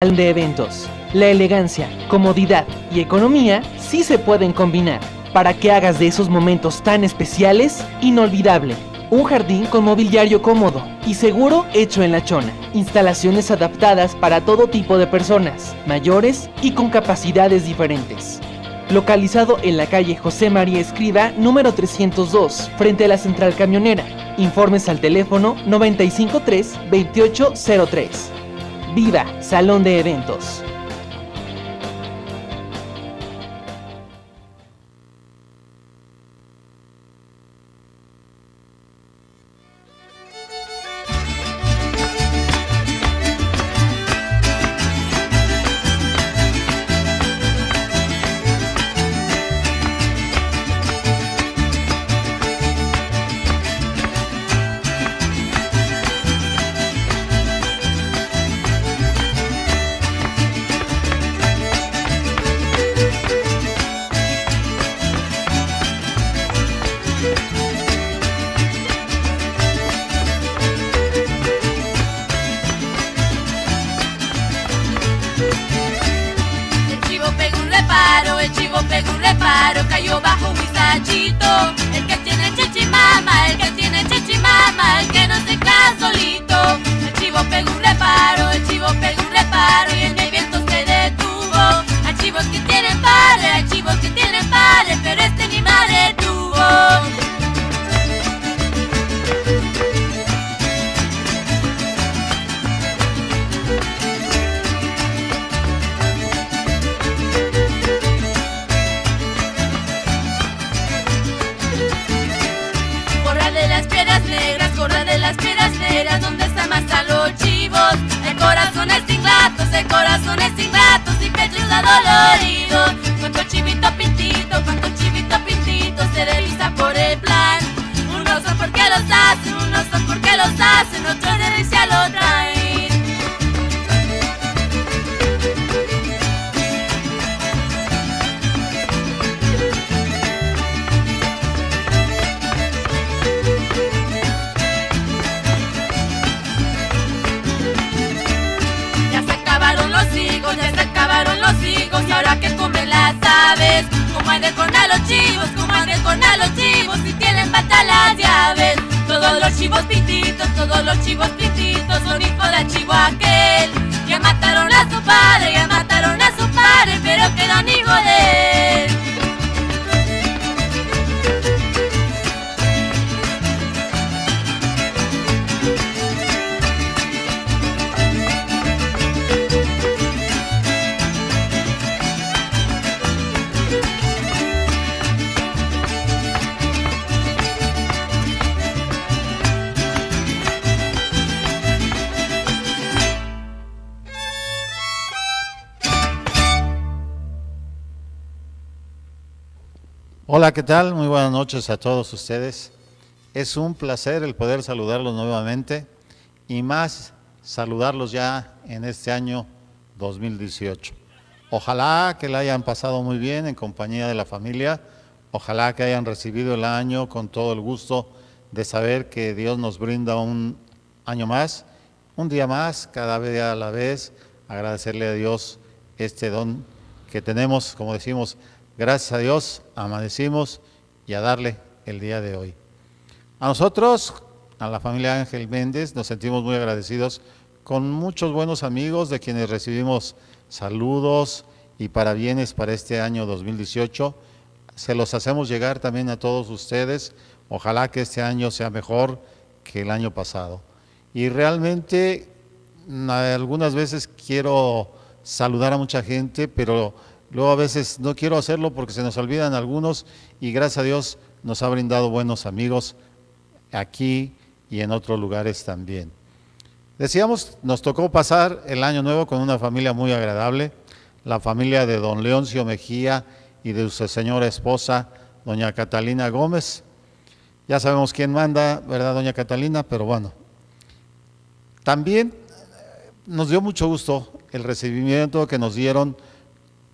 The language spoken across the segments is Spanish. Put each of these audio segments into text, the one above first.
de eventos. La elegancia, comodidad y economía sí se pueden combinar para que hagas de esos momentos tan especiales inolvidable. Un jardín con mobiliario cómodo y seguro hecho en la chona. Instalaciones adaptadas para todo tipo de personas, mayores y con capacidades diferentes. Localizado en la calle José María Escriba, número 302, frente a la central camionera. Informes al teléfono 953-2803. Viva Salón de Eventos. Pechos adoloridos. Cuánto chivito pintito, cuánto chivito pintito se desliza por el plan. Unos son porque los hacen, unos son porque los hacen, otros de ahora que comen las aves. Como hay de con a los chivos, como hay de con a los chivos y tienen pata las llaves. Todos los chivos pintitos, todos los chivos pintitos son hijos del chivo aquel. Ya mataron a su padre, ya mataron a su padre, pero quedan hijos de él. Hola, ¿qué tal? Muy buenas noches a todos ustedes. Es un placer el poder saludarlos nuevamente y más saludarlos ya en este año 2018. Ojalá que la hayan pasado muy bien en compañía de la familia. Ojalá que hayan recibido el año con todo el gusto de saber que Dios nos brinda un año más, un día más, cada día a la vez. Agradecerle a Dios este don que tenemos, como decimos, gracias a Dios amanecimos y a darle el día de hoy. A nosotros, a la familia Ángel Méndez, nos sentimos muy agradecidos con muchos buenos amigos de quienes recibimos saludos y parabienes para este año 2018. Se los hacemos llegar también a todos ustedes. Ojalá que este año sea mejor que el año pasado. Y realmente mm, algunas veces quiero saludar a mucha gente, pero luego a veces no quiero hacerlo porque se nos olvidan algunos y gracias a Dios nos ha brindado buenos amigos aquí y en otros lugares también. Decíamos, nos tocó pasar el año nuevo con una familia muy agradable, la familia de don Leoncio Mejía y de su señora esposa, doña Catalina Gómez. Ya sabemos quién manda, ¿verdad, doña Catalina? Pero bueno, también nos dio mucho gusto el recibimiento que nos dieron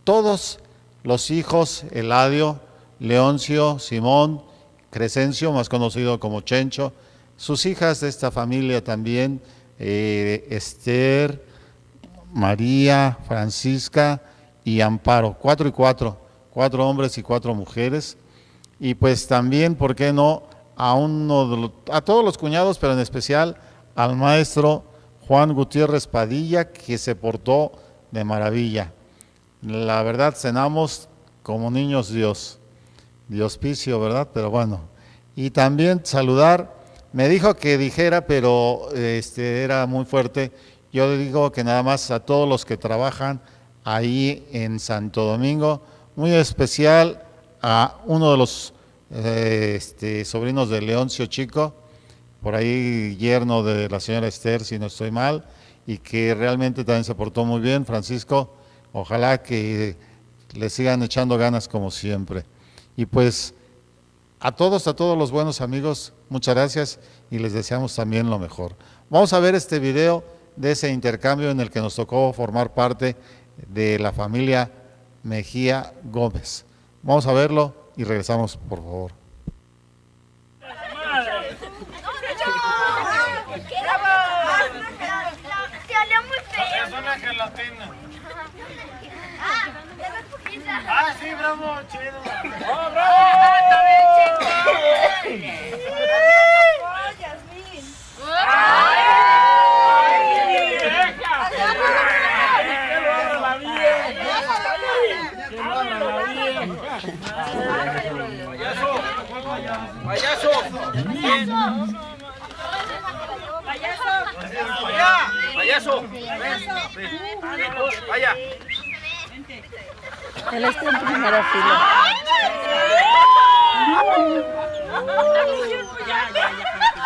todos los hijos, Eladio, Leoncio, Simón, Crescencio, más conocido como Chencho, sus hijas de esta familia también, eh, Esther, María, Francisca y Amparo, cuatro y cuatro, cuatro hombres y cuatro mujeres. Y pues también, ¿por qué no? A, uno a todos los cuñados, pero en especial al maestro Juan Gutiérrez Padilla, que se portó de maravilla. La verdad, cenamos como niños Dios, Diospicio, ¿verdad? Pero bueno. Y también saludar, me dijo que dijera, pero este, era muy fuerte. Yo digo que nada más a todos los que trabajan ahí en Santo Domingo, muy especial a uno de los eh, este, sobrinos de Leoncio Chico, por ahí yerno de la señora Esther, si no estoy mal, y que realmente también se portó muy bien, Francisco. Ojalá que le sigan echando ganas como siempre. Y pues a todos, a todos los buenos amigos, muchas gracias y les deseamos también lo mejor. Vamos a ver este video de ese intercambio en el que nos tocó formar parte de la familia Mejía Gómez. Vamos a verlo y regresamos, por favor. Bravo, chido. ¡Oh, bravo! ¡Payaso! ¡Payaso! ¡Vaya! Él está en primera fila.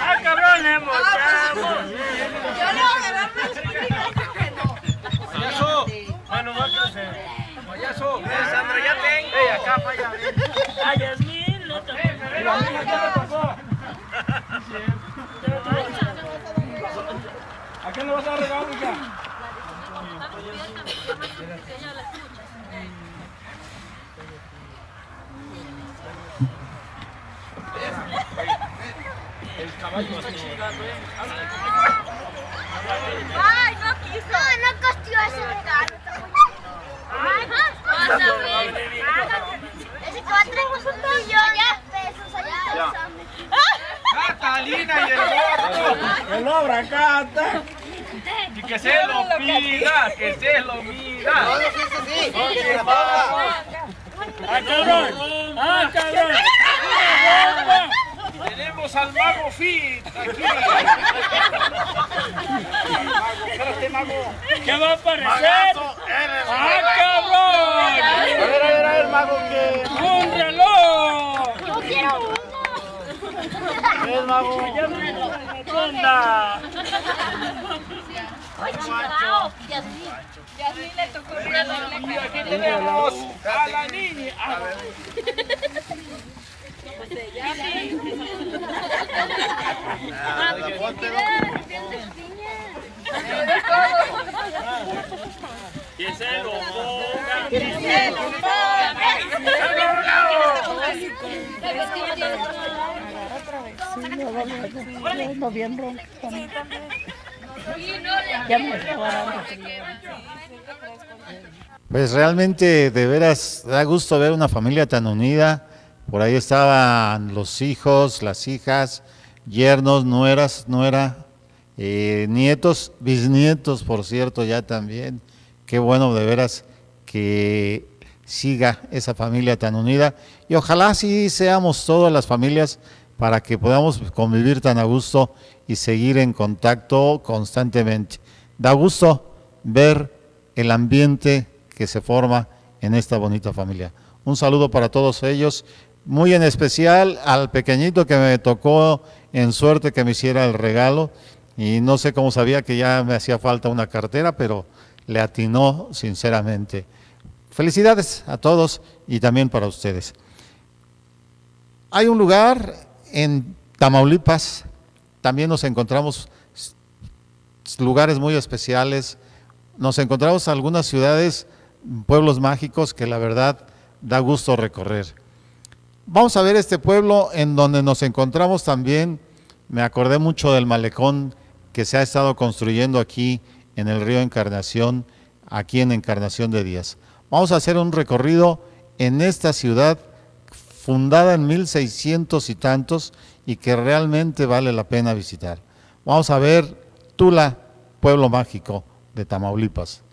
¡Ah, cabrón, mochamos! Yo le voy a agarrar ¡Payaso! Bueno, va a crecer. ¡Payaso! ¡Eh, Sandra, ya tengo! ¡Ey, acá, para allá! ¡Ay, Yasmín! ¡No te ¡Mira, mira, ¿qué le tocó? ¿A quién le vas a regalar, hija? El caballo está chingando, ¿eh? Ay, no quiso. No, no costeó ese regalo. Ay, vas a ver. Ese cuatro es un millón de pesos allá. ¡Catalina y el gordo! ¡El obra canta! Y que se lo pida, que se lo mida. ¡Ah, cabrón! ¡Ah, cabrón! Tenemos al mago Fit aquí. Mago, espérate, mago. ¿Qué va a aparecer? ¡Ah, cabrón! A ver, a ver, a ver, mago, que... ¡Un reloj! Yo quiero uno. ¡Es mago! ¡Onda! Ay, chingado. Yasmín. Yasmín le tocó una doble Y aquí tenemos a la niña. A Que se lo ponga, que se lo Noviembre. Ya me estaba dando frío. Pues realmente de veras da gusto ver una familia tan unida. Por ahí estaban los hijos, las hijas, yernos, nueras, nuera, eh, nietos, bisnietos, por cierto, ya también. Qué bueno de veras que siga esa familia tan unida. Y ojalá sí seamos todas las familias para que podamos convivir tan a gusto y seguir en contacto constantemente. Da gusto ver el ambiente que se forma en esta bonita familia. Un saludo para todos ellos, muy en especial al pequeñito que me tocó en suerte que me hiciera el regalo y no sé cómo sabía que ya me hacía falta una cartera, pero le atinó sinceramente. Felicidades a todos y también para ustedes. Hay un lugar en Tamaulipas, también nos encontramos lugares muy especiales, nos encontramos algunas ciudades, pueblos mágicos que la verdad da gusto recorrer. Vamos a ver este pueblo en donde nos encontramos también, me acordé mucho del malecón que se ha estado construyendo aquí en el río Encarnación, aquí en Encarnación de Díaz. Vamos a hacer un recorrido en esta ciudad fundada en 1600 y tantos y que realmente vale la pena visitar. Vamos a ver Tula, pueblo mágico de Tamaulipas.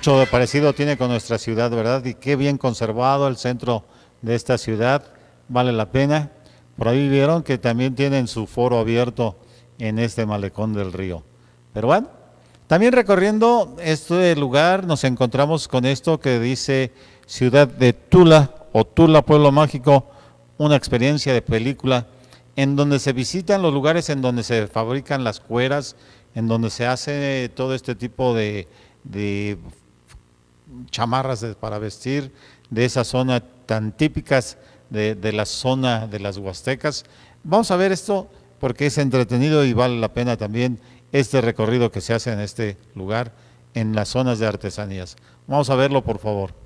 Mucho de parecido tiene con nuestra ciudad, ¿verdad? Y qué bien conservado el centro de esta ciudad, vale la pena. Por ahí vieron que también tienen su foro abierto en este malecón del río. Pero bueno, también recorriendo este lugar nos encontramos con esto que dice Ciudad de Tula o Tula Pueblo Mágico, una experiencia de película en donde se visitan los lugares en donde se fabrican las cueras, en donde se hace todo este tipo de, de chamarras para vestir de esa zona tan típicas de, de la zona de las Huastecas. Vamos a ver esto porque es entretenido y vale la pena también este recorrido que se hace en este lugar, en las zonas de artesanías. Vamos a verlo, por favor.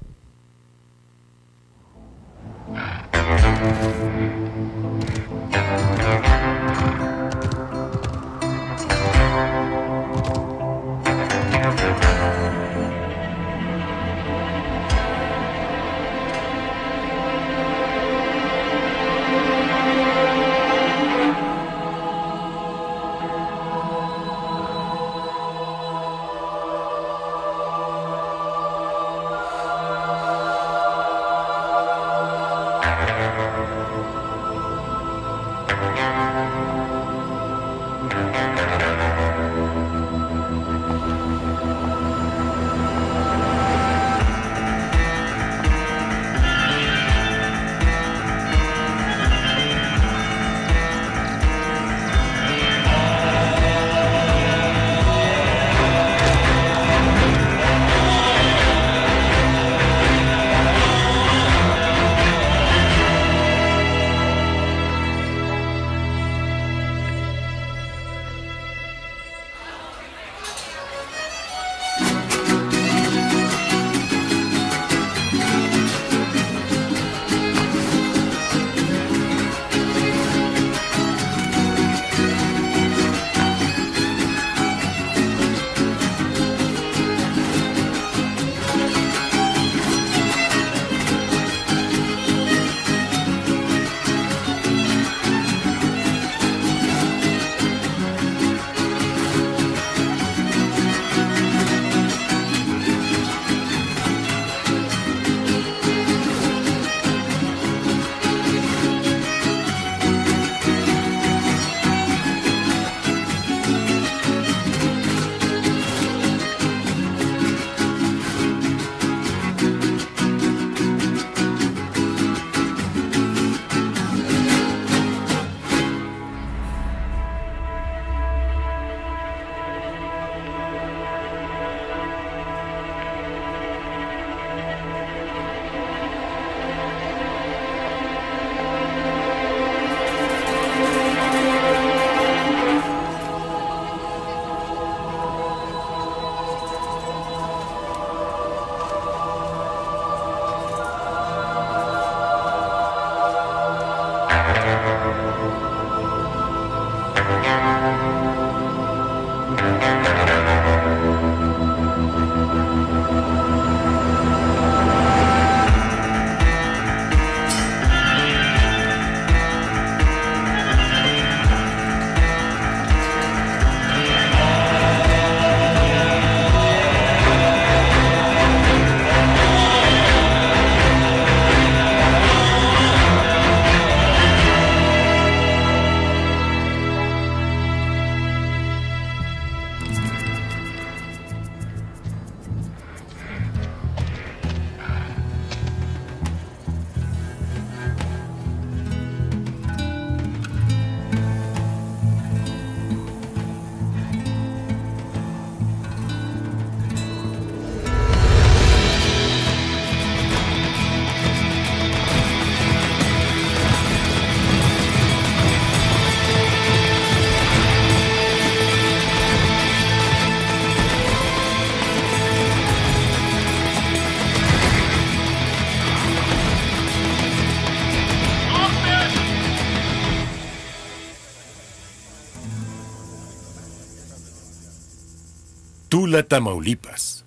Tula, Tamaulipas.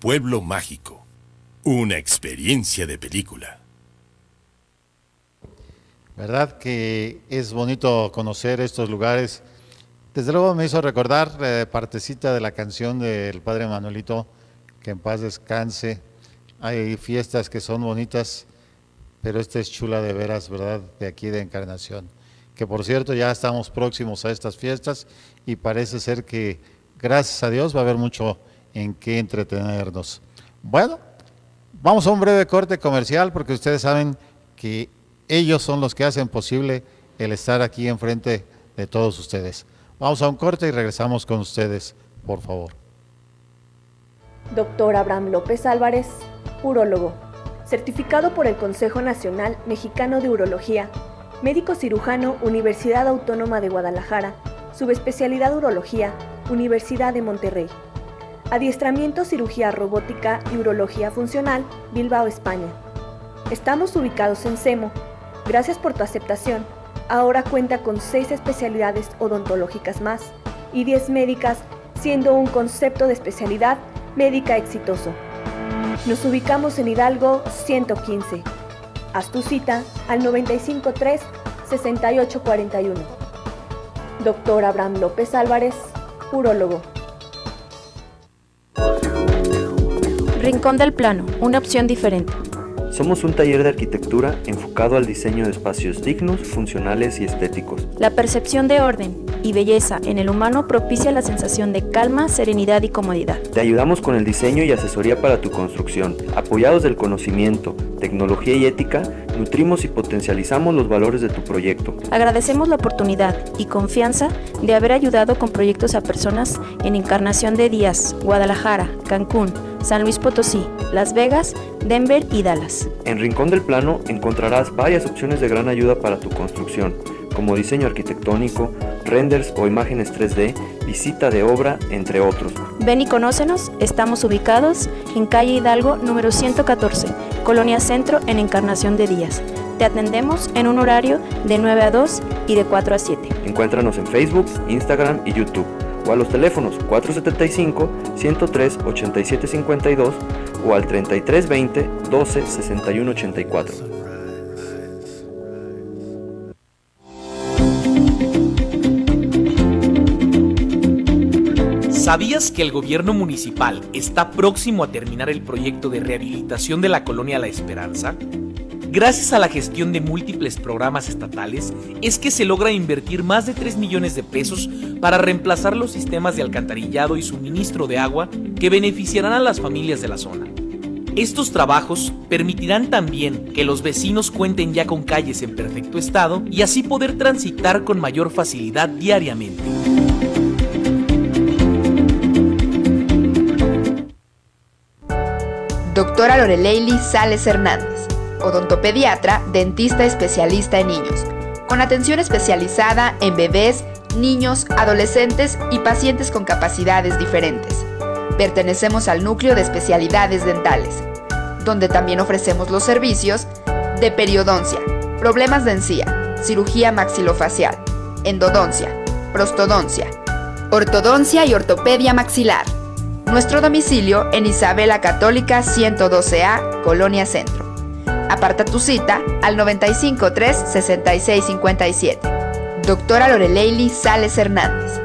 Pueblo mágico. Una experiencia de película. ¿Verdad que es bonito conocer estos lugares? Desde luego me hizo recordar eh, partecita de la canción del padre Manuelito, que en paz descanse. Hay fiestas que son bonitas, pero esta es chula de veras, ¿verdad? De aquí de Encarnación. Que por cierto ya estamos próximos a estas fiestas y parece ser que gracias a Dios va a haber mucho en qué entretenernos. Bueno, vamos a un breve corte comercial porque ustedes saben que ellos son los que hacen posible el estar aquí enfrente de todos ustedes. Vamos a un corte y regresamos con ustedes, por favor. Doctor Abraham López Álvarez, urólogo, certificado por el Consejo Nacional Mexicano de Urología, médico cirujano Universidad Autónoma de Guadalajara, subespecialidad urología, Universidad de Monterrey. Adiestramiento cirugía robótica y urología funcional, Bilbao, España. Estamos ubicados en SEMO. Gracias por tu aceptación. Ahora cuenta con seis especialidades odontológicas más y 10 médicas, siendo un concepto de especialidad médica exitoso. Nos ubicamos en Hidalgo 115. Haz tu cita al 953 6841. Doctor Abraham López Álvarez, urólogo. Rincón del Plano, una opción diferente. Somos un taller de arquitectura enfocado al diseño de espacios dignos, funcionales y estéticos. La percepción de orden y belleza en el humano propicia la sensación de calma, serenidad y comodidad. Te ayudamos con el diseño y asesoría para tu construcción. Apoyados del conocimiento, tecnología y ética, nutrimos y potencializamos los valores de tu proyecto. Agradecemos la oportunidad y confianza de haber ayudado con proyectos a personas en Encarnación de Díaz, Guadalajara, Cancún, San Luis Potosí, Las Vegas, Denver y Dallas. En Rincón del Plano encontrarás varias opciones de gran ayuda para tu construcción, como diseño arquitectónico, renders o imágenes 3D, visita de obra, entre otros. Ven y conócenos, estamos ubicados en calle Hidalgo número 114, Colonia Centro en Encarnación de Díaz. Te atendemos en un horario de 9 a 2 y de 4 a 7. Encuéntranos en Facebook, Instagram y YouTube o a los teléfonos 475-103-8752 o al 3320-12-6184. ¿Sabías que el gobierno municipal está próximo a terminar el proyecto de rehabilitación de la colonia La Esperanza? Gracias a la gestión de múltiples programas estatales, es que se logra invertir más de 3 millones de pesos para reemplazar los sistemas de alcantarillado y suministro de agua que beneficiarán a las familias de la zona. Estos trabajos permitirán también que los vecinos cuenten ya con calles en perfecto estado y así poder transitar con mayor facilidad diariamente. Doctora Loreleili Sales Hernández, odontopediatra, dentista especialista en niños, con atención especializada en bebés, niños, adolescentes y pacientes con capacidades diferentes. Pertenecemos al núcleo de especialidades dentales, donde también ofrecemos los servicios de periodoncia, problemas de encía, cirugía maxilofacial, endodoncia, prostodoncia, ortodoncia y ortopedia maxilar. Nuestro domicilio en Isabela Católica 112A, Colonia Centro. Aparta tu cita al 953 6657. Doctora Loreleili Sales Hernández.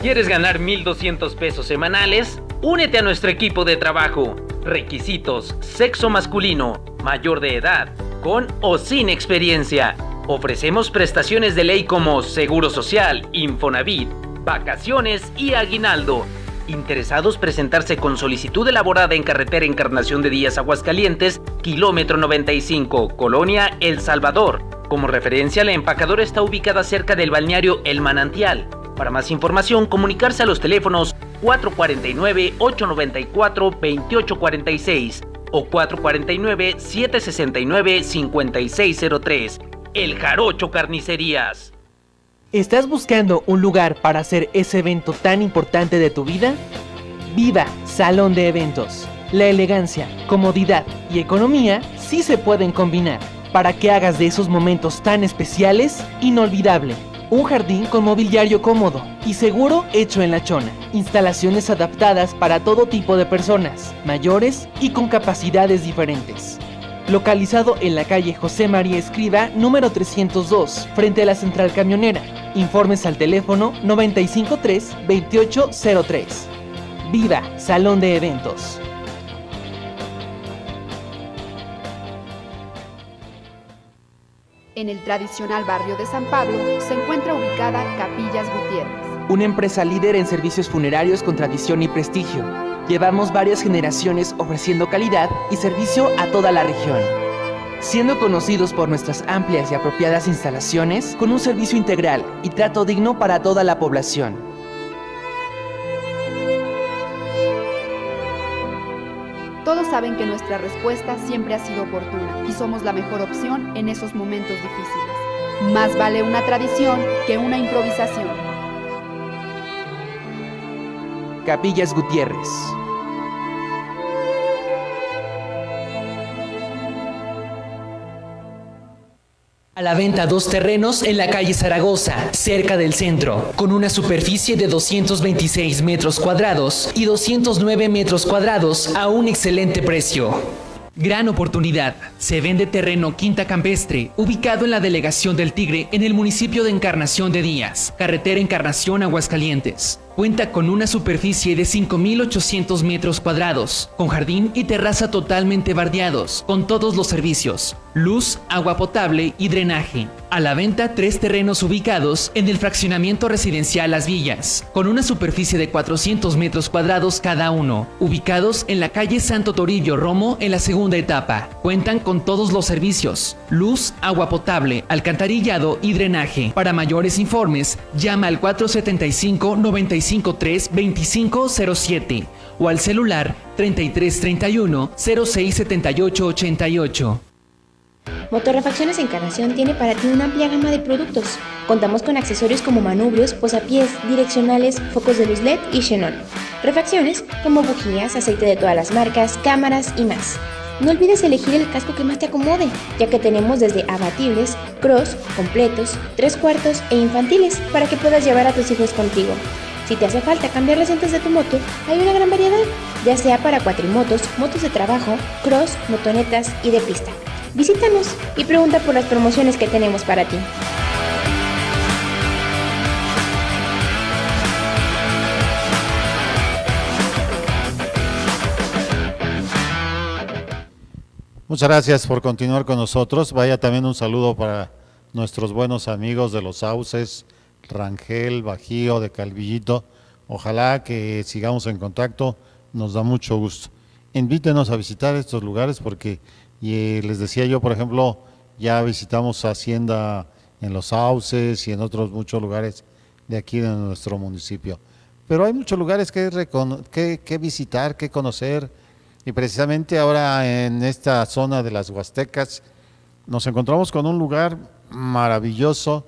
¿Quieres ganar 1.200 pesos semanales? Únete a nuestro equipo de trabajo. Requisitos: sexo masculino, mayor de edad, con o sin experiencia. Ofrecemos prestaciones de ley como Seguro Social, Infonavit, vacaciones y aguinaldo. Interesados presentarse con solicitud elaborada en carretera Encarnación de Díaz Aguascalientes, kilómetro 95, Colonia El Salvador. Como referencia, la empacadora está ubicada cerca del balneario El Manantial. Para más información, comunicarse a los teléfonos 449-894-2846 o 449-769-5603. El Jarocho Carnicerías. ¿Estás buscando un lugar para hacer ese evento tan importante de tu vida? Viva Salón de Eventos. La elegancia, comodidad y economía sí se pueden combinar para que hagas de esos momentos tan especiales inolvidable. Un jardín con mobiliario cómodo y seguro hecho en la chona. Instalaciones adaptadas para todo tipo de personas, mayores y con capacidades diferentes. Localizado en la calle José María Escriba, número 302, frente a la central camionera. Informes al teléfono 953-2803. Vida, Salón de Eventos. En el tradicional barrio de San Pablo se encuentra ubicada Capillas Gutiérrez. Una empresa líder en servicios funerarios con tradición y prestigio. Llevamos varias generaciones ofreciendo calidad y servicio a toda la región. Siendo conocidos por nuestras amplias y apropiadas instalaciones con un servicio integral y trato digno para toda la población. Todos saben que nuestra respuesta siempre ha sido oportuna y somos la mejor opción en esos momentos difíciles. Más vale una tradición que una improvisación. Capillas Gutiérrez. A la venta dos terrenos en la calle Zaragoza, cerca del centro, con una superficie de 226 metros cuadrados y 209 metros cuadrados a un excelente precio. Gran oportunidad. Se vende terreno Quinta Campestre, ubicado en la delegación del Tigre, en el municipio de Encarnación de Díaz, carretera Encarnación Aguascalientes. Cuenta con una superficie de 5.800 metros cuadrados, con jardín y terraza totalmente bardeados, con todos los servicios, luz, agua potable y drenaje. A la venta tres terrenos ubicados en el fraccionamiento residencial Las Villas, con una superficie de 400 metros cuadrados cada uno, ubicados en la calle Santo Torillo Romo en la segunda etapa. Cuentan con todos los servicios, luz, agua potable, alcantarillado y drenaje. Para mayores informes, llama al 475 95 2507 o al celular 3331 067888. Motorrefacciones Encarnación tiene para ti una amplia gama de productos. Contamos con accesorios como manubrios, posapiés, direccionales, focos de luz LED y xenón. Refacciones como bujías, aceite de todas las marcas, cámaras y más. No olvides elegir el casco que más te acomode, ya que tenemos desde abatibles, cross, completos, tres cuartos e infantiles para que puedas llevar a tus hijos contigo. Si te hace falta cambiar las llantas de tu moto, hay una gran variedad, ya sea para cuatrimotos, motos de trabajo, cross, motonetas y de pista. Visítanos y pregunta por las promociones que tenemos para ti. Muchas gracias por continuar con nosotros. Vaya también un saludo para nuestros buenos amigos de los Sauces, Rangel, Bajío, de Calvillito. Ojalá que sigamos en contacto, nos da mucho gusto. Invítenos a visitar estos lugares porque y, les decía yo, por ejemplo, ya visitamos Hacienda en Los Sauces y en otros muchos lugares de aquí de nuestro municipio. Pero hay muchos lugares que, que, que visitar, que conocer y precisamente ahora en esta zona de las Huastecas nos encontramos con un lugar maravilloso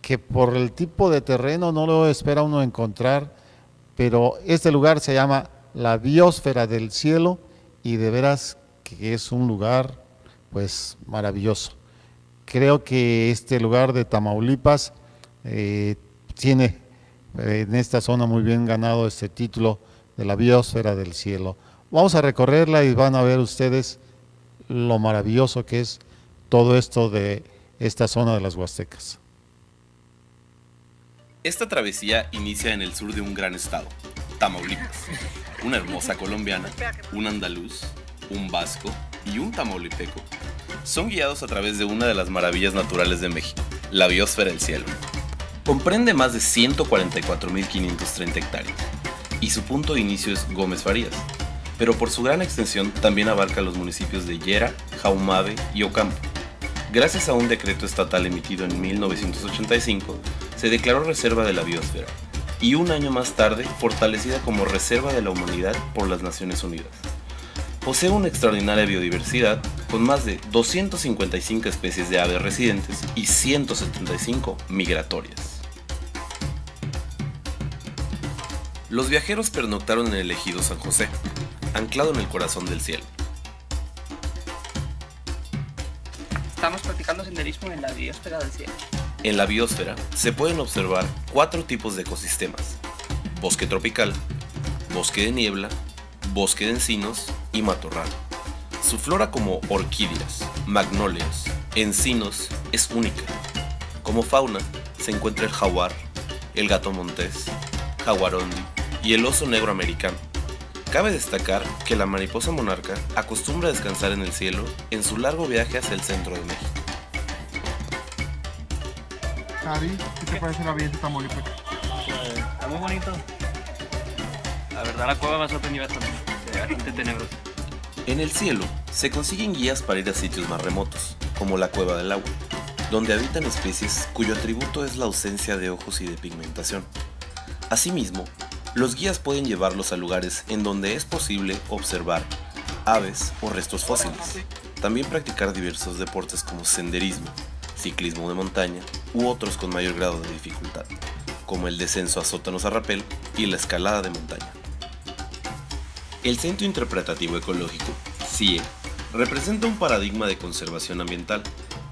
que por el tipo de terreno no lo espera uno encontrar, pero este lugar se llama la biosfera del cielo y de veras que es un lugar pues maravilloso. Creo que este lugar de Tamaulipas eh, tiene eh, en esta zona muy bien ganado este título de la biosfera del cielo. Vamos a recorrerla y van a ver ustedes lo maravilloso que es todo esto de esta zona de las Huastecas. Esta travesía inicia en el sur de un gran estado, Tamaulipas. Una hermosa colombiana, un andaluz, un vasco y un tamaulipeco son guiados a través de una de las maravillas naturales de México, la biosfera del cielo. Comprende más de 144.530 hectáreas y su punto de inicio es Gómez Farías, pero por su gran extensión también abarca los municipios de Yera, Jaumave y Ocampo. Gracias a un decreto estatal emitido en 1985, se declaró reserva de la biosfera y un año más tarde fortalecida como reserva de la humanidad por las Naciones Unidas. Posee una extraordinaria biodiversidad con más de 255 especies de aves residentes y 175 migratorias. Los viajeros pernoctaron en el ejido San José, anclado en el corazón del cielo. Estamos practicando senderismo en la biosfera del cielo. En la biosfera se pueden observar cuatro tipos de ecosistemas. Bosque tropical, bosque de niebla, bosque de encinos y matorral. Su flora como orquídeas, magnolias, encinos es única. Como fauna, se encuentra el jaguar, el gato montés, jaguarondi y el oso negro americano. Cabe destacar que la mariposa monarca acostumbra a descansar en el cielo en su largo viaje hacia el centro de México. Javi, ¿qué te parece la belleza? Está muy bonito. La verdad la cueva me ha sorprendido bastante. Bastante tenebrosa. En el cielo se consiguen guías para ir a sitios más remotos, como la cueva del agua, donde habitan especies cuyo atributo es la ausencia de ojos y de pigmentación. Asimismo, los guías pueden llevarlos a lugares en donde es posible observar aves o restos fósiles. También practicar diversos deportes como senderismo, ciclismo de montaña u otros con mayor grado de dificultad, como el descenso a sótanos a rapel y la escalada de montaña. El Centro Interpretativo Ecológico, CIE, representa un paradigma de conservación ambiental,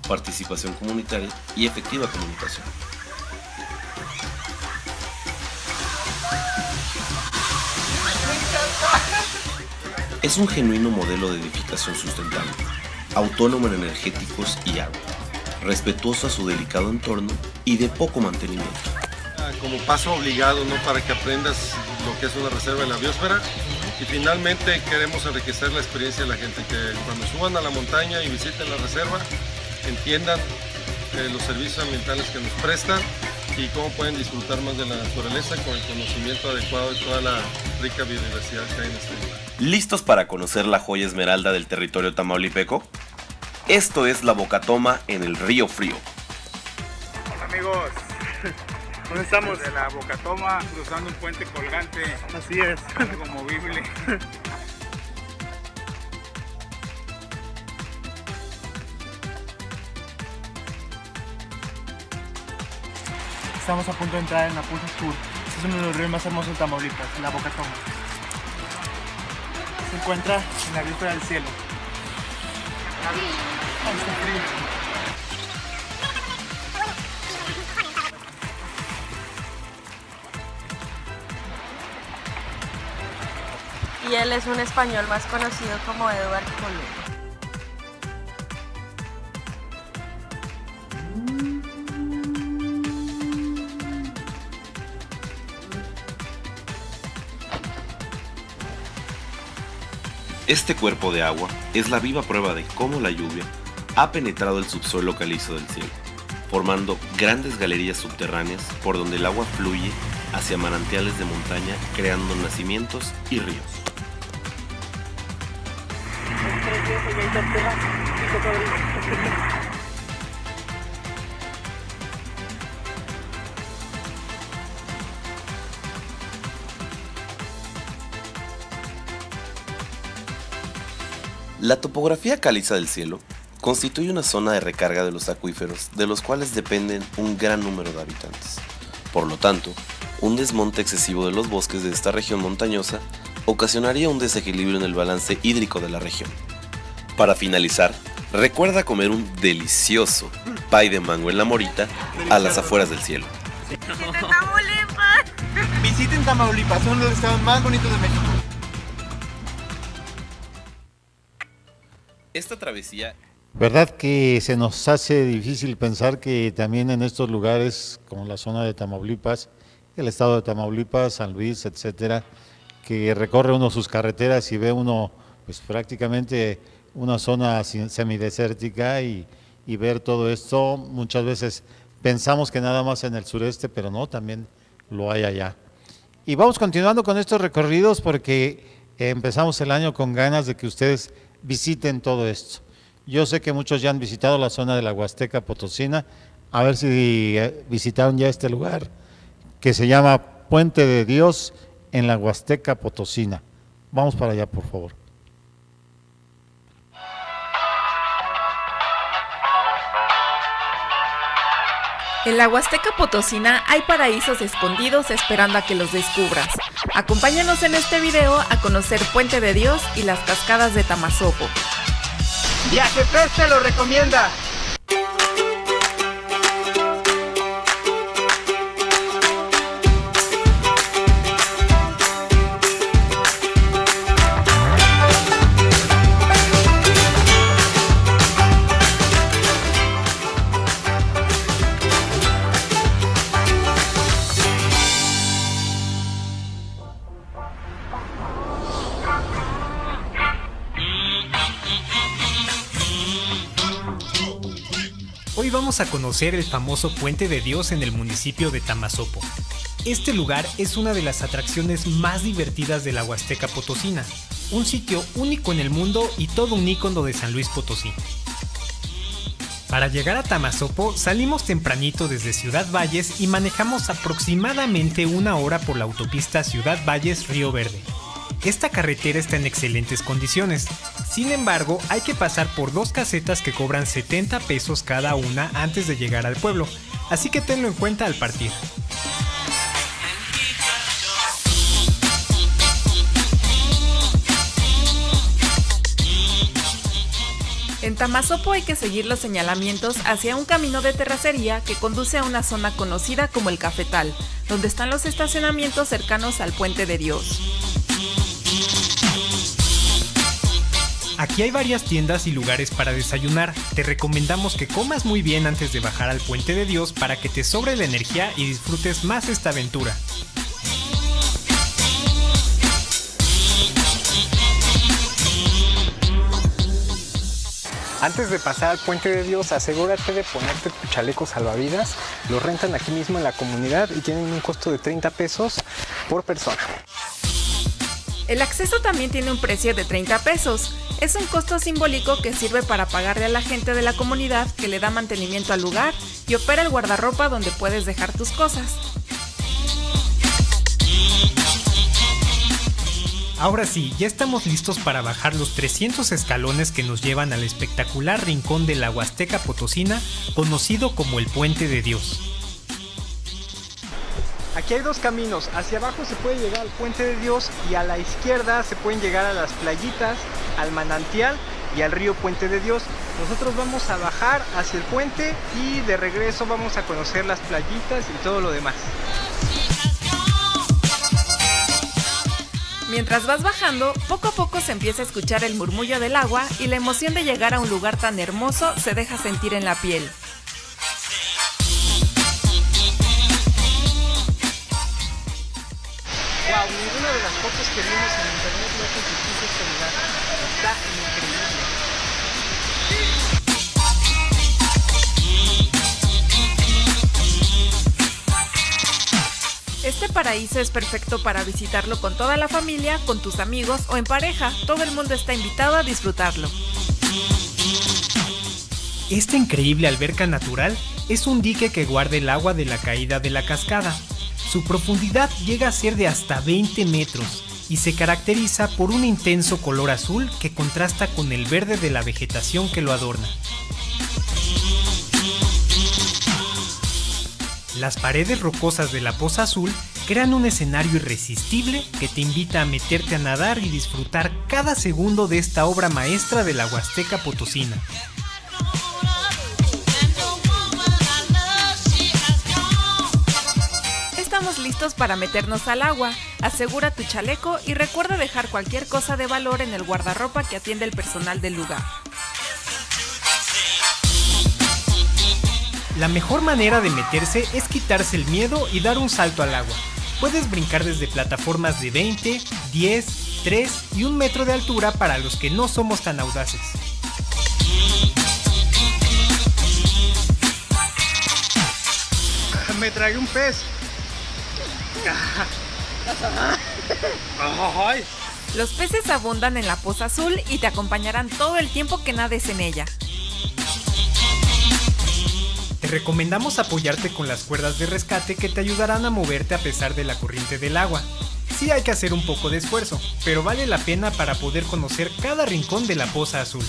participación comunitaria y efectiva comunicación. Es un genuino modelo de edificación sustentable, autónomo en energéticos y agua, respetuoso a su delicado entorno y de poco mantenimiento. Ah, Como paso obligado, ¿no? Para que aprendas lo que es una reserva de la biosfera. Y finalmente queremos enriquecer la experiencia de la gente, que cuando suban a la montaña y visiten la reserva, entiendan eh, los servicios ambientales que nos prestan y cómo pueden disfrutar más de la naturaleza con el conocimiento adecuado de toda la rica biodiversidad que hay en este lugar. ¿Listos para conocer la joya esmeralda del territorio tamaulipeco? Esto es la Bocatoma en el Río Frío. Hola amigos, ¿dónde estamos? De la Bocatoma, cruzando un puente colgante. Así es. Algo movible. Estamos a punto de entrar en la Punta Sur. Este es uno de los ríos más hermosos de Tamaulipas, la Boca Toma. Se encuentra en la vista del cielo. Y él es un español más conocido como Eduard Colombo. Este cuerpo de agua es la viva prueba de cómo la lluvia ha penetrado el subsuelo calizo del cielo, formando grandes galerías subterráneas por donde el agua fluye hacia manantiales de montaña creando nacimientos y ríos. La topografía caliza del cielo constituye una zona de recarga de los acuíferos de los cuales dependen un gran número de habitantes. Por lo tanto, un desmonte excesivo de los bosques de esta región montañosa ocasionaría un desequilibrio en el balance hídrico de la región. Para finalizar, recuerda comer un delicioso pie de mango en la morita a las afueras del cielo. Visiten Tamaulipas, uno de los estados más bonitos de México. Esta travesía ¿Verdad que se nos hace difícil pensar que también en estos lugares, como la zona de Tamaulipas, el estado de Tamaulipas, San Luis, etcétera, que recorre uno sus carreteras y ve uno, pues prácticamente una zona semidesértica y, y ver todo esto, muchas veces pensamos que nada más en el sureste, pero no, también lo hay allá. Y vamos continuando con estos recorridos porque empezamos el año con ganas de que ustedes visiten todo esto. Yo sé que muchos ya han visitado la zona de la Huasteca Potosina, a ver si eh, visitaron ya este lugar que se llama Puente de Dios en la Huasteca Potosina. Vamos para allá, por favor. En la Huasteca Potosina hay paraísos escondidos esperando a que los descubras. Acompáñanos en este video a conocer Puente de Dios y las cascadas de Tamazopo. Viaje Fest te lo recomienda. Vamos a conocer el famoso Puente de Dios en el municipio de Tamazopo. Este lugar es una de las atracciones más divertidas de la Huasteca Potosina, un sitio único en el mundo y todo un ícono de San Luis Potosí. Para llegar a Tamazopo salimos tempranito desde Ciudad Valles y manejamos aproximadamente una hora por la autopista Ciudad Valles-Río Verde. Esta carretera está en excelentes condiciones, sin embargo hay que pasar por dos casetas que cobran 70 pesos cada una antes de llegar al pueblo, así que tenlo en cuenta al partir. En Tamazopo hay que seguir los señalamientos hacia un camino de terracería que conduce a una zona conocida como el Cafetal, donde están los estacionamientos cercanos al Puente de Dios. Aquí hay varias tiendas y lugares para desayunar. Te recomendamos que comas muy bien antes de bajar al Puente de Dios para que te sobre la energía y disfrutes más esta aventura. Antes de pasar al Puente de Dios, asegúrate de ponerte tu chaleco salvavidas. Los rentan aquí mismo en la comunidad y tienen un costo de 30 pesos por persona. El acceso también tiene un precio de 30 pesos. Es un costo simbólico que sirve para pagarle a la gente de la comunidad que le da mantenimiento al lugar y opera el guardarropa donde puedes dejar tus cosas. Ahora sí, ya estamos listos para bajar los 300 escalones que nos llevan al espectacular rincón de la Huasteca Potosina, conocido como el Puente de Dios. Aquí hay dos caminos, hacia abajo se puede llegar al Puente de Dios y a la izquierda se pueden llegar a las playitas, al manantial y al río Puente de Dios. Nosotros vamos a bajar hacia el puente y de regreso vamos a conocer las playitas y todo lo demás. Mientras vas bajando, poco a poco se empieza a escuchar el murmullo del agua y la emoción de llegar a un lugar tan hermoso se deja sentir en la piel. Que vimos en internet no justicia este. Está increíble. Este paraíso es perfecto para visitarlo con toda la familia, con tus amigos o en pareja. Todo el mundo está invitado a disfrutarlo. Esta increíble alberca natural es un dique que guarda el agua de la caída de la cascada. Su profundidad llega a ser de hasta 20 metros y se caracteriza por un intenso color azul que contrasta con el verde de la vegetación que lo adorna. Las paredes rocosas de la Poza Azul crean un escenario irresistible que te invita a meterte a nadar y disfrutar cada segundo de esta obra maestra de la Huasteca Potosina. Listos para meternos al agua. Asegura tu chaleco y recuerda dejar cualquier cosa de valor en el guardarropa que atiende el personal del lugar. La mejor manera de meterse es quitarse el miedo y dar un salto al agua. Puedes brincar desde plataformas de 20, 10, 3 y 1 metro de altura para los que no somos tan audaces. Me tragué un pez. Los peces abundan en la poza azul y te acompañarán todo el tiempo que nades en ella. Te recomendamos apoyarte con las cuerdas de rescate que te ayudarán a moverte a pesar de la corriente del agua. Sí hay que hacer un poco de esfuerzo, pero vale la pena para poder conocer cada rincón de la poza azul.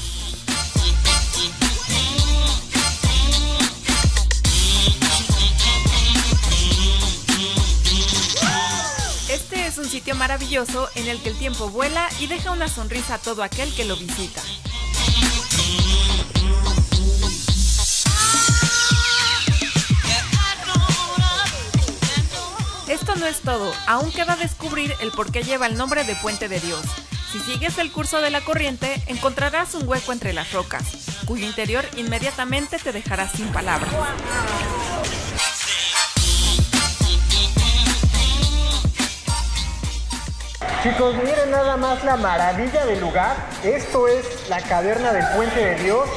Maravilloso en el que el tiempo vuela y deja una sonrisa a todo aquel que lo visita. Esto no es todo, aún queda descubrir el por qué lleva el nombre de Puente de Dios. Si sigues el curso de la corriente, encontrarás un hueco entre las rocas, cuyo interior inmediatamente te dejará sin palabras. Chicos, miren nada más la maravilla del lugar. Esto es la caverna del Puente de Dios.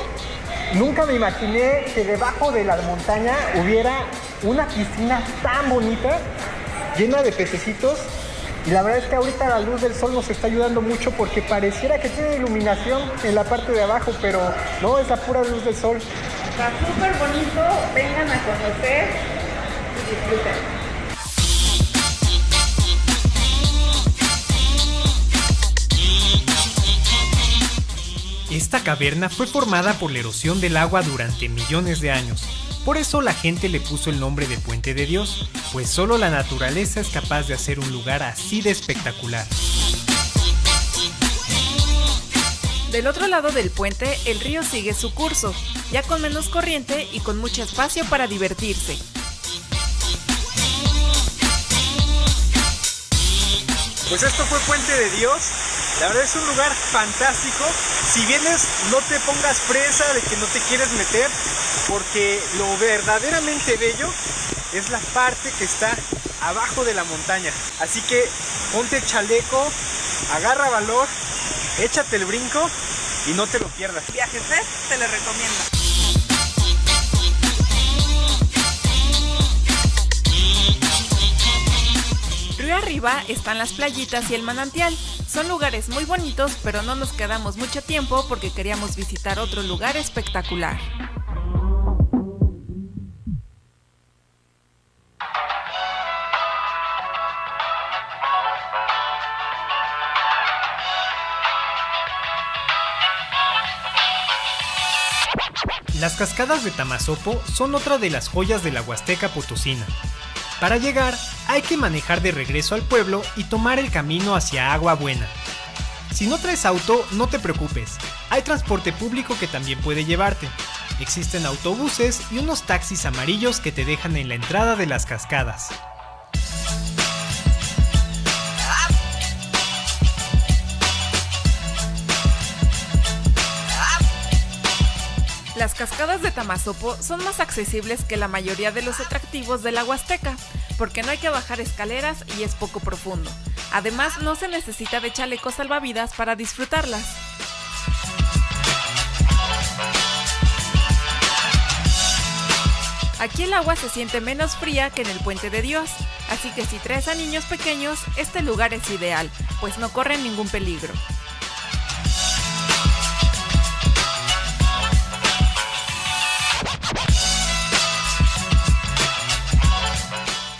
Nunca me imaginé que debajo de la montaña hubiera una piscina tan bonita, llena de pececitos. Y la verdad es que ahorita la luz del sol nos está ayudando mucho porque pareciera que tiene iluminación en la parte de abajo, pero no, es la pura luz del sol. Está súper bonito, vengan a conocer y disfruten. Esta caverna fue formada por la erosión del agua durante millones de años. Por eso la gente le puso el nombre de Puente de Dios, pues solo la naturaleza es capaz de hacer un lugar así de espectacular. Del otro lado del puente, el río sigue su curso, ya con menos corriente y con mucho espacio para divertirse. Pues esto fue Puente de Dios. La verdad es un lugar fantástico. Si vienes, no te pongas presa de que no te quieres meter, porque lo verdaderamente bello es la parte que está abajo de la montaña. Así que ponte chaleco, agarra valor, échate el brinco y no te lo pierdas. Viajes te le recomiendo. Arriba están las playitas y el manantial. Son lugares muy bonitos, pero no nos quedamos mucho tiempo porque queríamos visitar otro lugar espectacular. Las cascadas de Tamazopo son otra de las joyas de la Huasteca Potosina. Para llegar, hay que manejar de regreso al pueblo y tomar el camino hacia Agua Buena. Si no traes auto, no te preocupes, hay transporte público que también puede llevarte. Existen autobuses y unos taxis amarillos que te dejan en la entrada de las cascadas. Las cascadas de Tamazopo son más accesibles que la mayoría de los atractivos de la Huasteca, porque no hay que bajar escaleras y es poco profundo. Además, no se necesita de chalecos salvavidas para disfrutarlas. Aquí el agua se siente menos fría que en el Puente de Dios, así que si traes a niños pequeños, este lugar es ideal, pues no corren ningún peligro.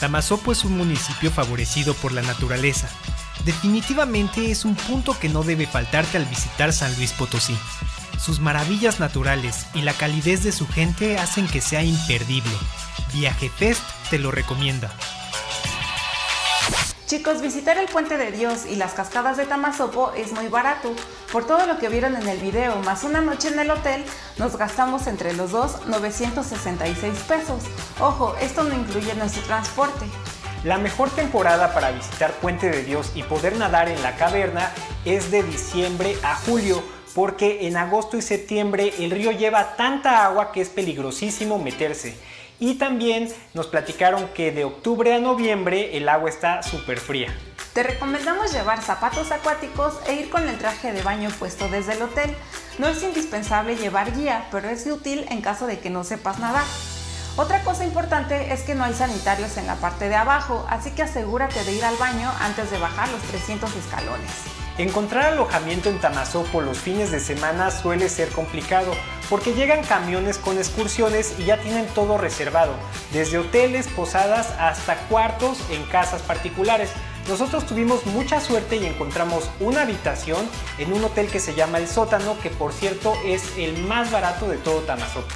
Tamazopo es un municipio favorecido por la naturaleza. Definitivamente es un punto que no debe faltarte al visitar San Luis Potosí. Sus maravillas naturales y la calidez de su gente hacen que sea imperdible. Viaje Fest te lo recomienda. Chicos, visitar el Puente de Dios y las cascadas de Tamazopo es muy barato. Por todo lo que vieron en el video, más una noche en el hotel, nos gastamos entre los dos 966 pesos. Ojo, esto no incluye nuestro transporte. La mejor temporada para visitar Puente de Dios y poder nadar en la caverna es de diciembre a julio, porque en agosto y septiembre el río lleva tanta agua que es peligrosísimo meterse. Y también nos platicaron que de octubre a noviembre el agua está súper fría. Te recomendamos llevar zapatos acuáticos e ir con el traje de baño puesto desde el hotel. No es indispensable llevar guía, pero es útil en caso de que no sepas nadar. Otra cosa importante es que no hay sanitarios en la parte de abajo, así que asegúrate de ir al baño antes de bajar los 300 escalones. Encontrar alojamiento en Tamazopo los fines de semana suele ser complicado porque llegan camiones con excursiones y ya tienen todo reservado, desde hoteles, posadas hasta cuartos en casas particulares. Nosotros tuvimos mucha suerte y encontramos una habitación en un hotel que se llama El Sótano, que por cierto es el más barato de todo Tamazopo.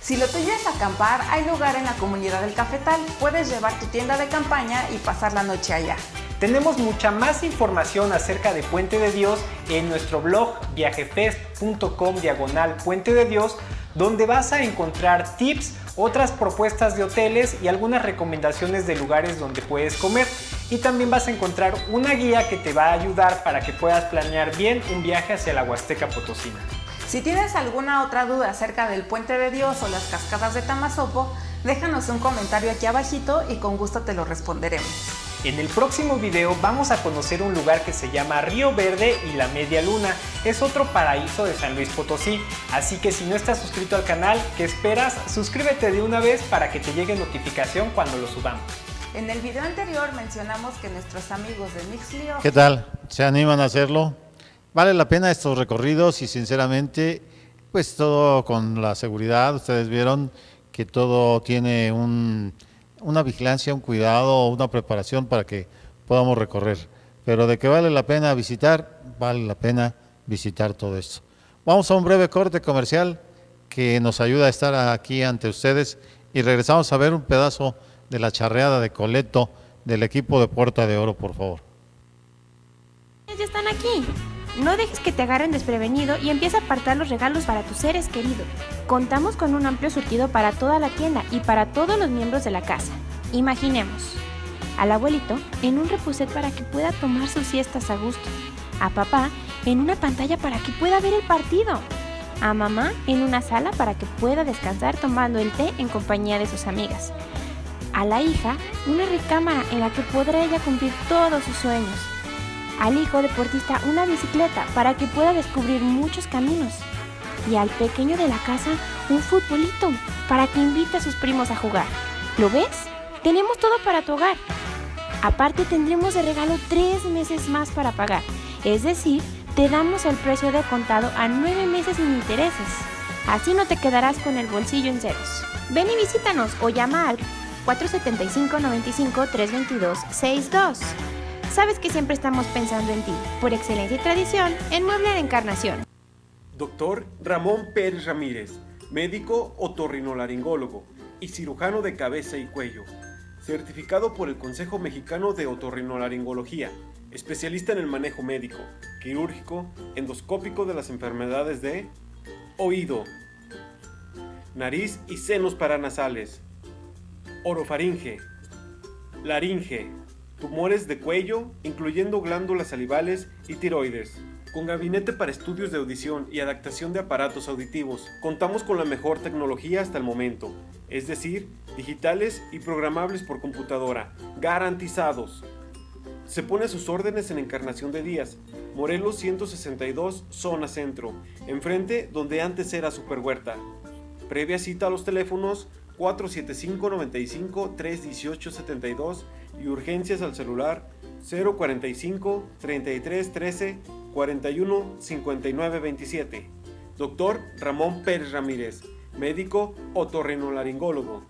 Si lo tuyo es acampar, hay lugar en la comunidad del Cafetal. Puedes llevar tu tienda de campaña y pasar la noche allá. Tenemos mucha más información acerca de Puente de Dios en nuestro blog viajefest.com diagonal Puente de Dios, donde vas a encontrar tips, otras propuestas de hoteles y algunas recomendaciones de lugares donde puedes comer. Y también vas a encontrar una guía que te va a ayudar para que puedas planear bien un viaje hacia la Huasteca Potosina. Si tienes alguna otra duda acerca del Puente de Dios o las cascadas de Tamazopo, déjanos un comentario aquí abajito y con gusto te lo responderemos. En el próximo video vamos a conocer un lugar que se llama Río Verde y la Media Luna. Es otro paraíso de San Luis Potosí, así que si no estás suscrito al canal, ¿qué esperas? Suscríbete de una vez para que te llegue notificación cuando lo subamos. En el video anterior mencionamos que nuestros amigos de Mixlio... ¿Qué tal? ¿Se animan a hacerlo? Vale la pena estos recorridos y sinceramente, pues todo con la seguridad. Ustedes vieron que todo tiene un una vigilancia, un cuidado, una preparación para que podamos recorrer. Pero de que vale la pena visitar, vale la pena visitar todo esto. Vamos a un breve corte comercial que nos ayuda a estar aquí ante ustedes y regresamos a ver un pedazo de la charreada de Coleto del equipo de Puerta de Oro, por favor. Ya están aquí. No dejes que te agarren desprevenido y empieza a apartar los regalos para tus seres queridos. Contamos con un amplio surtido para toda la tienda y para todos los miembros de la casa. Imaginemos al abuelito en un reposet para que pueda tomar sus siestas a gusto, a papá en una pantalla para que pueda ver el partido, a mamá en una sala para que pueda descansar tomando el té en compañía de sus amigas, a la hija una recámara en la que podrá ella cumplir todos sus sueños, al hijo deportista una bicicleta para que pueda descubrir muchos caminos y al pequeño de la casa un futbolito para que invite a sus primos a jugar. ¿Lo ves? Tenemos todo para tu hogar. Aparte tendremos de regalo tres meses más para pagar, es decir, te damos el precio de contado a nueve meses sin intereses. Así no te quedarás con el bolsillo en ceros. Ven y visítanos o llama al 475 95 322 62. Sabes que siempre estamos pensando en ti, por excelencia y tradición, en Mueble de Encarnación. Doctor Ramón Pérez Ramírez, médico otorrinolaringólogo y cirujano de cabeza y cuello, certificado por el Consejo Mexicano de Otorrinolaringología, especialista en el manejo médico, quirúrgico, endoscópico de las enfermedades de oído, nariz y senos paranasales, orofaringe, laringe, tumores de cuello, incluyendo glándulas salivales y tiroides. Con gabinete para estudios de audición y adaptación de aparatos auditivos, contamos con la mejor tecnología hasta el momento, es decir, digitales y programables por computadora, garantizados. Se pone a sus órdenes en Encarnación de Díaz, Morelos 162, zona centro, enfrente donde antes era Superhuerta. Previa cita a los teléfonos 475-95-318-72 y urgencias al celular 045 33 13 41 59 27. Doctor Ramón Pérez Ramírez, médico otorrinolaringólogo.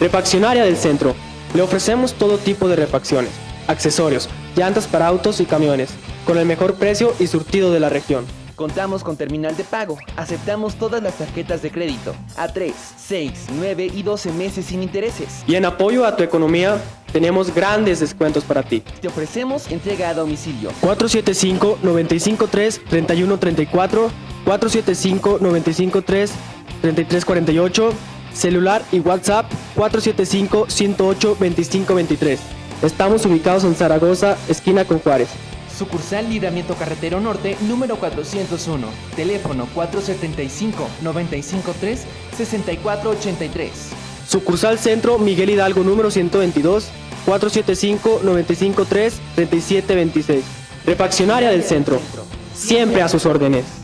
Refaccionaria del centro. Le ofrecemos todo tipo de refacciones, accesorios, llantas para autos y camiones, con el mejor precio y surtido de la región. Contamos con terminal de pago. Aceptamos todas las tarjetas de crédito. A 3, 6, 9 y 12 meses sin intereses. Y en apoyo a tu economía, tenemos grandes descuentos para ti. Te ofrecemos entrega a domicilio. 475-953-3134, 475-953-3348, celular y WhatsApp 475-108-2523. Estamos ubicados en Zaragoza, esquina con Juárez. Sucursal Libramiento Carretero Norte, número 401. Teléfono 475-953-6483. Sucursal Centro Miguel Hidalgo, número 122, 475-953-3726. Refaccionaria del Centro. Siempre a sus órdenes.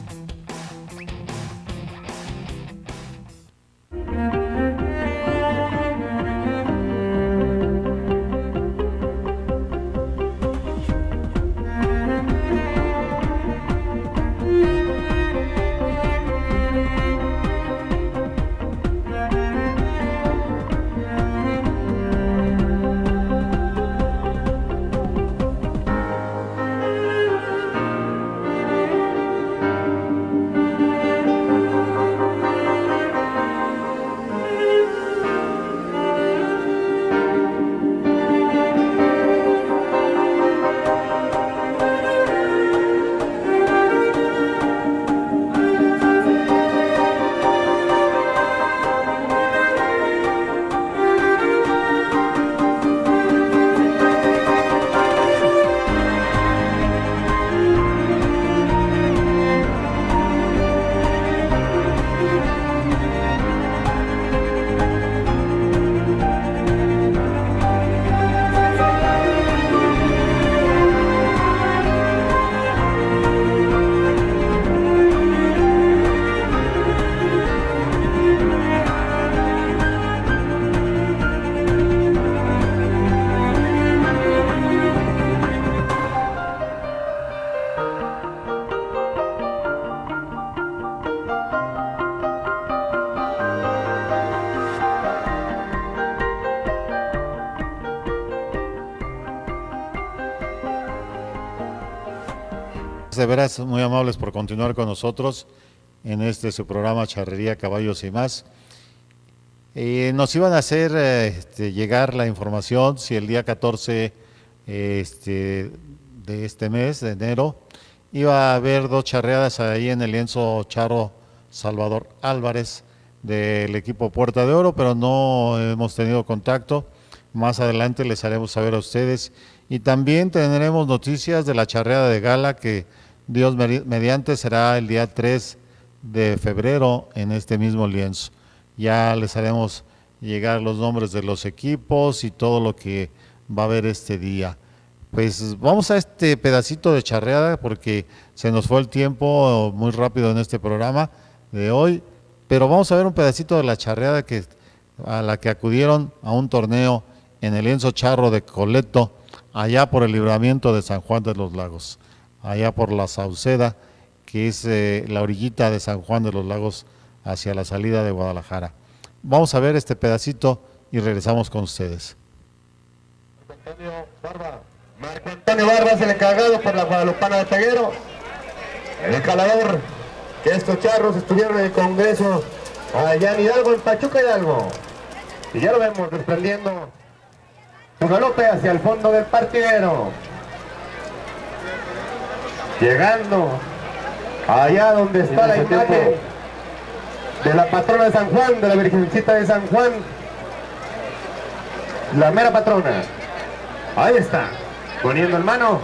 De veras muy amables por continuar con nosotros en este su programa Charrería, Caballos y más. Eh, nos iban a hacer eh, este, llegar la información si el día 14 este, de este mes, de enero, iba a haber dos charreadas ahí en el lienzo Charro Salvador Álvarez del equipo Puerta de Oro, pero no hemos tenido contacto. Más adelante les haremos saber a ustedes. Y también tendremos noticias de la charreada de gala que Dios mediante será el día 3 de febrero en este mismo lienzo. Ya les haremos llegar los nombres de los equipos y todo lo que va a haber este día. Pues vamos a este pedacito de charreada porque se nos fue el tiempo muy rápido en este programa de hoy, pero vamos a ver un pedacito de la charreada que, a la que acudieron a un torneo en el lienzo charro de Coleto, allá por el libramiento de San Juan de los Lagos, allá por la Sauceda, que es eh, la orillita de San Juan de los Lagos hacia la salida de Guadalajara. Vamos a ver este pedacito y regresamos con ustedes. Marco Antonio Barbas, el encargado por la Guadalupana de Peguero, el escalador, que estos charros estuvieron en el Congreso allá en Hidalgo, en Pachuca Hidalgo. Y ya lo vemos desprendiendo su galope hacia el fondo del partidero. Llegando allá donde está la imagen de la patrona de San Juan, de la Virgencita de San Juan, la mera patrona. Ahí está poniendo en mano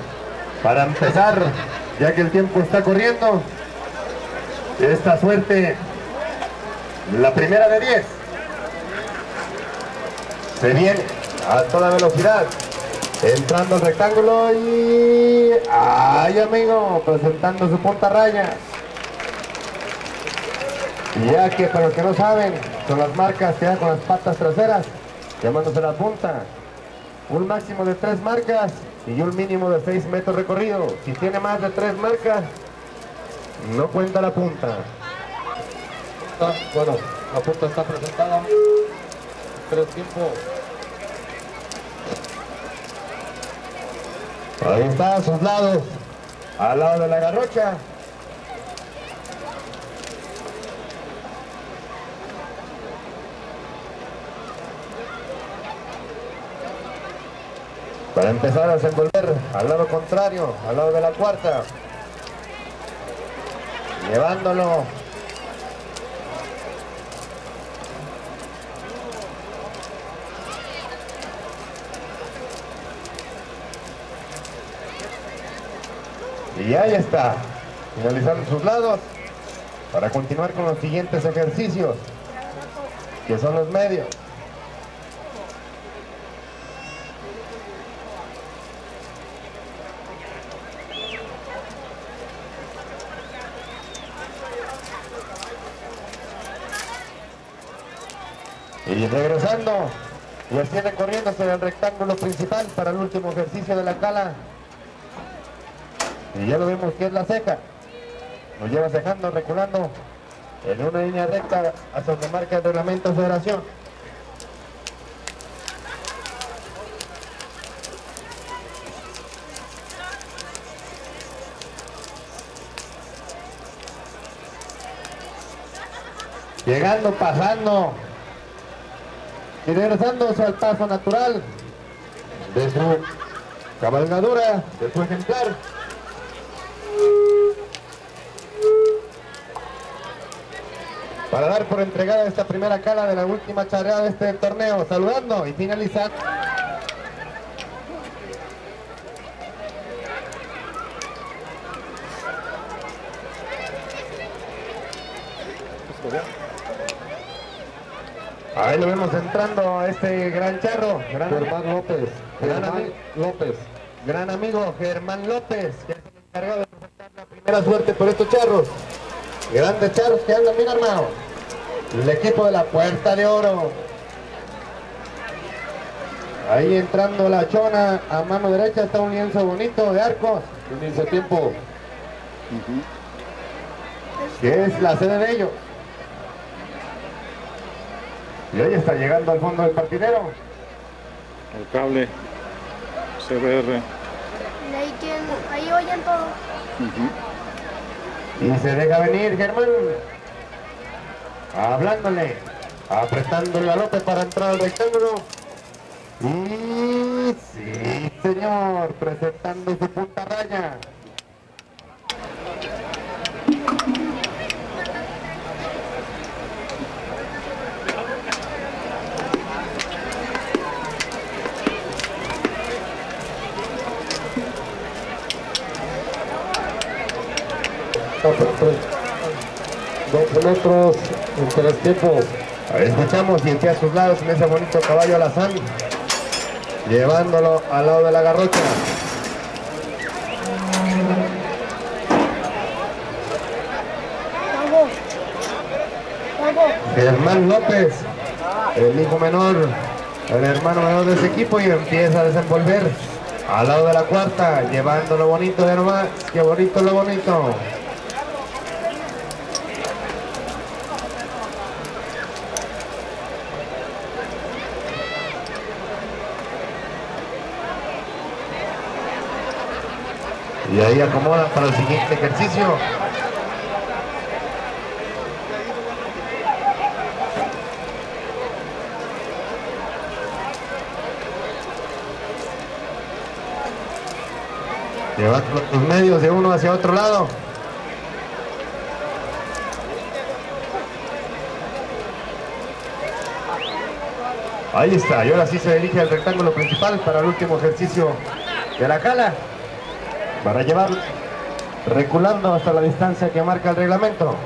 para empezar, ya que el tiempo está corriendo. Esta suerte, la primera de 10. Se viene a toda velocidad, entrando al rectángulo y... ¡Ay, amigo! Presentando su punta raya. Ya que para los que no saben, son las marcas que con las patas traseras, llamándose la punta. Un máximo de tres marcas y un mínimo de 6 metros recorrido. Si tiene más de 3 marcas, no cuenta la punta. Bueno, la punta está presentada. Tres tiempos. Ahí está a sus lados, al lado de la garrocha. para empezar a desenvolver al lado contrario, al lado de la cuarta, llevándolo Y ahí está, finalizando sus lados para continuar con los siguientes ejercicios, que son los medios. Y regresando, y así recorriéndose el rectángulo principal para el último ejercicio de la cala. Y ya lo vemos que es la ceja. Nos lleva cejando, reculando en una línea recta hasta donde marca el reglamento de federación. Llegando, pasando, y regresándose al paso natural de su cabalgadura, de su ejemplar. Para dar por entregada esta primera cala de la última charreada de este torneo, saludando y finalizando. Ahí lo vemos entrando a este gran charro. Gran Germán López. Gran amigo López. Gran amigo Germán López, que es el encargado de presentar la primera suerte por estos charros. Grandes charros que andan bien armados. El equipo de la Puerta de Oro. Ahí entrando la chona a mano derecha está un lienzo bonito de arcos. Un lienzo tiempo. Que es la sede de ellos. Y ahí está llegando al fondo del partidero. El cable CBR. Ahí, ahí oyen todo. Y se deja venir Germán. Hablándole. Apretándole a López para entrar al rectángulo. Y sí, señor. Presentando su punta raya. Dos metros en tres tiempos. Ahí escuchamos y aquí a sus lados en ese bonito caballo alazán, llevándolo al lado de la garrocha. Germán López, el hijo menor, el hermano menor de ese equipo y empieza a desenvolver al lado de la cuarta, llevando lo bonito de nomás, qué bonito lo bonito. Y ahí acomodan para el siguiente ejercicio. Llevando los medios de uno hacia otro lado. Ahí está, y ahora sí se dirige al rectángulo principal para el último ejercicio de la cala. Para llevar reculando hasta la distancia que marca el reglamento.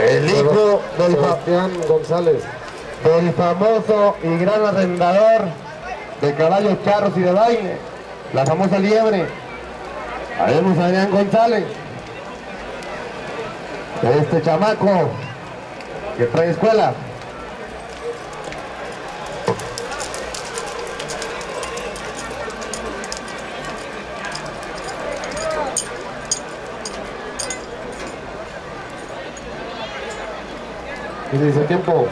El hijo del Sebastián Del famoso y gran arrendador de caballos charros y de baile, la famosa liebre. Ahí vemos a Adrián González, este chamaco que trae escuela. Y dice tiempo.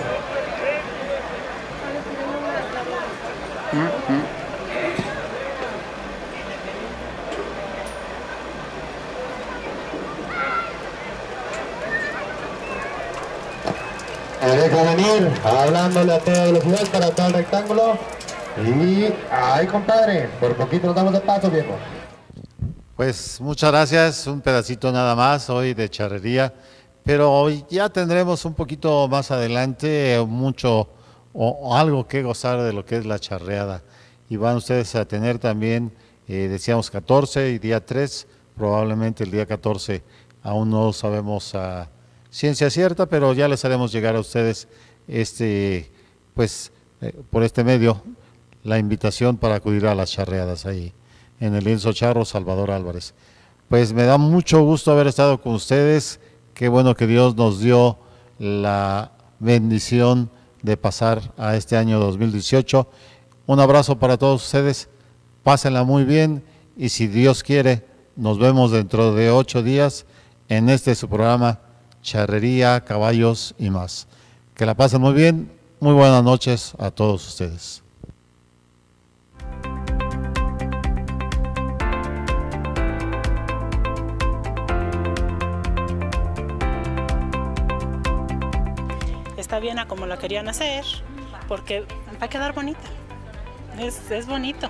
Deja venir, hablándole a toda velocidad para todo el rectángulo. Y ay compadre, por poquito nos damos de paso, viejo. Pues muchas gracias, un pedacito nada más hoy de charrería, pero ya tendremos un poquito más adelante mucho o, o algo que gozar de lo que es la charreada. Y van ustedes a tener también, eh, decíamos 14 y día 3, probablemente el día 14 aún no sabemos a ciencia cierta, pero ya les haremos llegar a ustedes este, pues, eh, por este medio la invitación para acudir a las charreadas ahí en el lienzo charro Salvador Álvarez. Pues me da mucho gusto haber estado con ustedes. Qué bueno que Dios nos dio la bendición de pasar a este año 2018. Un abrazo para todos ustedes. Pásenla muy bien y si Dios quiere, nos vemos dentro de ocho días en este su programa Charrería, Caballos y más. Que la pasen muy bien. Muy buenas noches a todos ustedes. Está bien a como la querían hacer, porque va a quedar bonita. Es, es bonito.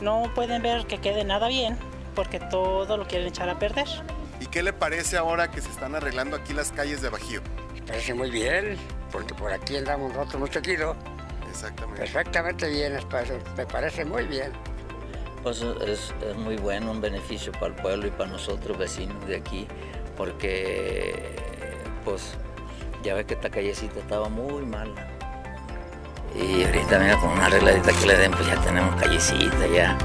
No pueden ver que quede nada bien, porque todo lo quieren echar a perder. ¿Y qué le parece ahora que se están arreglando aquí las calles de Bajío? Me parece muy bien, porque por aquí andamos nosotros muy seguido. Exactamente. Perfectamente bien, me parece muy bien. Pues es, es muy bueno, un beneficio para el pueblo y para nosotros vecinos de aquí, porque pues ya ves que esta callecita estaba muy mala. Y ahorita mira con una arregladita que le den, pues ya tenemos callecita ya.